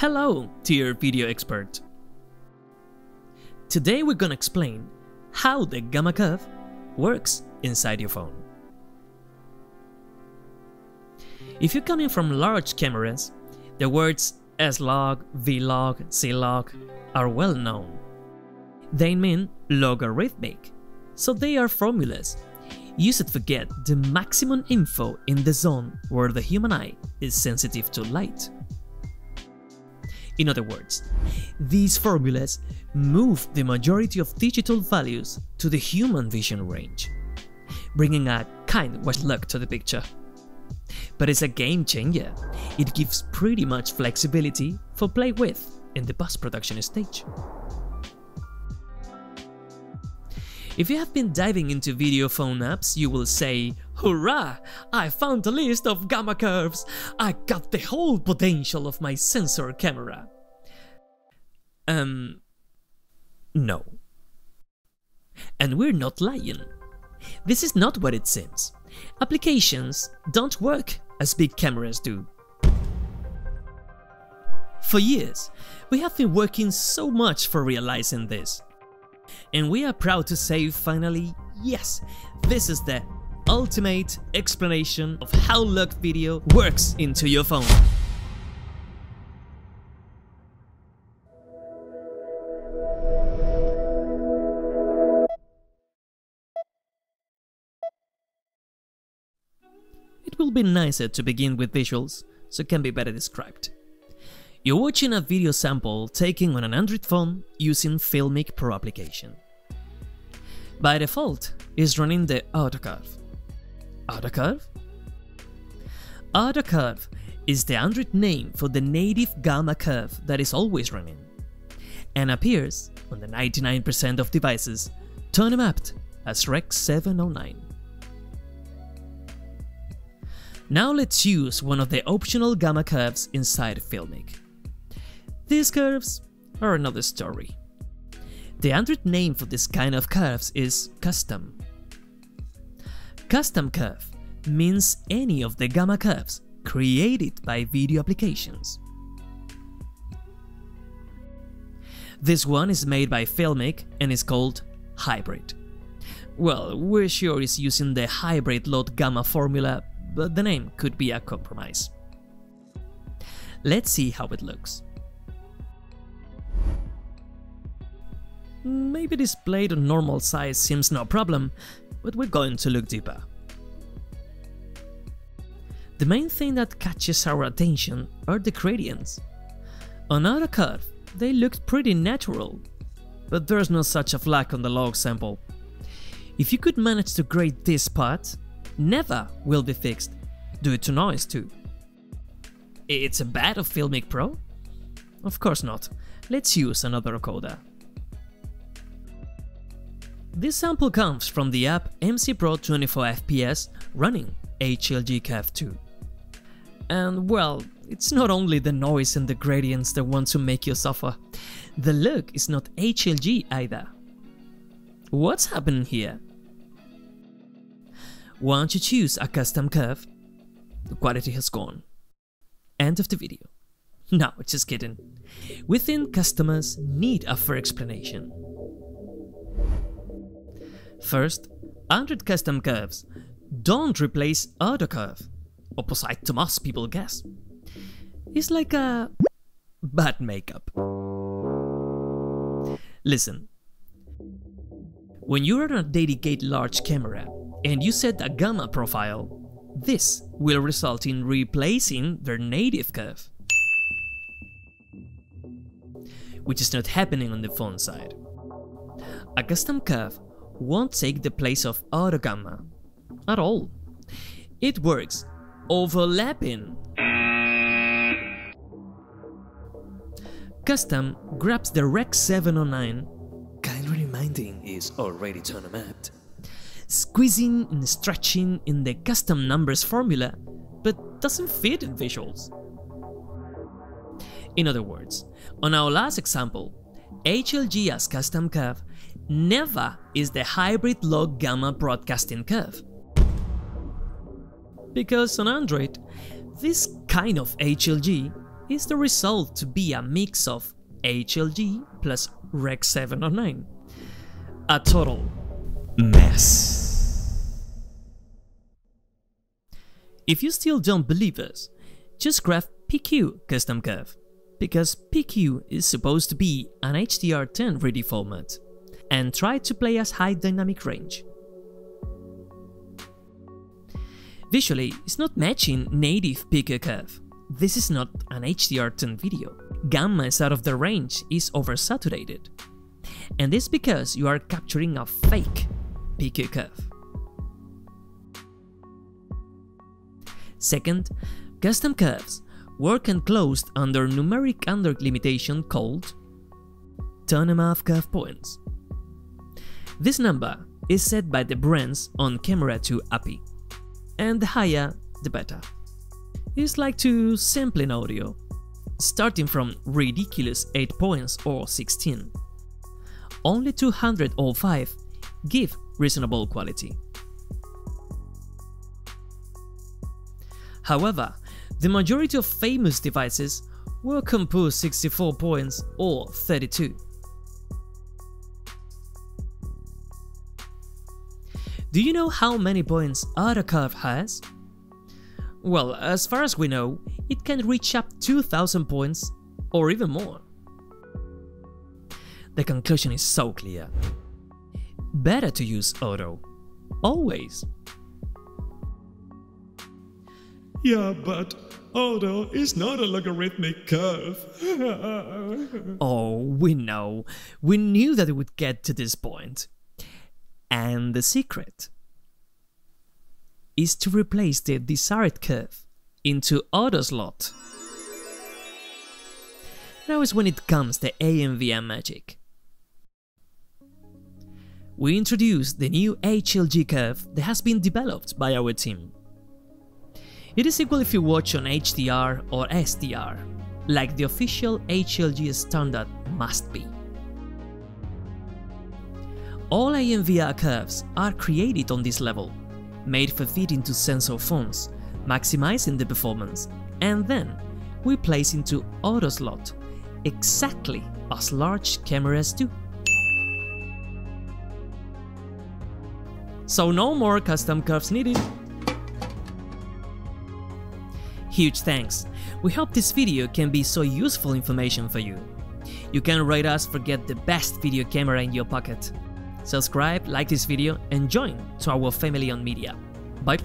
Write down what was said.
Hello, dear video expert. Today we're gonna explain how the gamma curve works inside your phone. If you're coming from large cameras, the words S-log, V-log, C-log are well known. They mean logarithmic, so they are formulas used to get the maximum info in the zone where the human eye is sensitive to light. In other words, these formulas move the majority of digital values to the human vision range, bringing a kind of look to the picture. But it's a game changer. It gives pretty much flexibility for play with in the post-production stage. If you have been diving into video phone apps, you will say, Hurrah! I found a list of gamma curves! I got the whole potential of my sensor camera. Um, no. And we're not lying. This is not what it seems. Applications don't work as big cameras do. For years, we have been working so much for realizing this. And we are proud to say finally, yes, this is the ultimate explanation of how log video works into your phone. It will be nicer to begin with visuals, so can be better described. You're watching a video sample taken on an Android phone using Filmic Pro application. By default, it's running the AutoCurve. AutoCurve? AutoCurve is the Android name for the native gamma curve that is always running, and appears on the 99% of devices tone mapped as Rec 709. Now let's use one of the optional gamma curves inside Filmic. These curves are another story. The Android name for this kind of curves is custom. Custom curve means any of the gamma curves created by video applications. This one is made by Filmic and is called Hybrid. Well, we're sure it's using the hybrid log gamma formula, but the name could be a compromise. Let's see how it looks. Maybe displayed on normal size seems no problem, but we're going to look deeper. The main thing that catches our attention are the gradients. On AutoCurve, they looked pretty natural, but there's no such a flag on the log sample. If you could manage to grade this part, never will be fixed, due to noise too. It's a bad of Filmic Pro? Of course not, let's use another encoder. This sample comes from the app MC Pro 24fps running HLG Curve 2. And well, it's not only the noise and the gradients that want to make you suffer, the look is not HLG either. What's happening here? Once you choose a custom curve, the quality has gone. End of the video. No, just kidding. Within customers need a fair explanation. First, Android custom curves don't replace AutoCurve, opposite to most people guess. It's like a bad makeup. Listen, when you're on a dedicated large camera and you set a gamma profile, this will result in replacing their native curve, which is not happening on the phone side. A custom curve won't take the place of autogamma at all. It works overlapping. Custom grabs the Rec 709, kindly reminding is already tone mapped, squeezing and stretching in the custom numbers formula, but doesn't fit in visuals. In other words, on our last example, HLG as custom curve never is the hybrid log gamma broadcasting curve. Because on Android, this kind of HLG is the result to be a mix of HLG plus Rec 709. A total mess. If you still don't believe us, just grab PQ Custom Curve, because PQ is supposed to be an HDR10 ready format, and try to play as high dynamic range. Visually, it's not matching native PQ curve. This is not an HDR10 video. Gamma is out of the range, is oversaturated. And this because you are capturing a fake PQ curve. Second, custom curves work and enclosed under numeric under limitation called Tonemap curve points. This number is set by the brands on Camera 2 API, and the higher the better. It's like to sampling audio, starting from ridiculous 8 points or 16. Only 205 give reasonable quality. However, the majority of famous devices will compose 64 points or 32. Do you know how many points AutoCurve has? Well, as far as we know, it can reach up 2000 points or even more. The conclusion is so clear. Better to use auto. Always. Yeah, but auto is not a logarithmic curve. oh, we know. We knew that it would get to this point. And the secret is to replace the desired curve into auto slot. Now is when it comes to AMVR magic. We introduce the new HLG curve that has been developed by our team. It is equal if you watch on HDR or SDR, like the official HLG standard must be. All AMVR curves are created on this level, made for feed into sensor phones, maximizing the performance, and then we place into auto slot, exactly as large cameras do. So no more custom curves needed. Huge thanks. We hope this video can be so useful information for you. You can rate us for get the best video camera in your pocket. Subscribe, like this video and join to our family on media. Bye.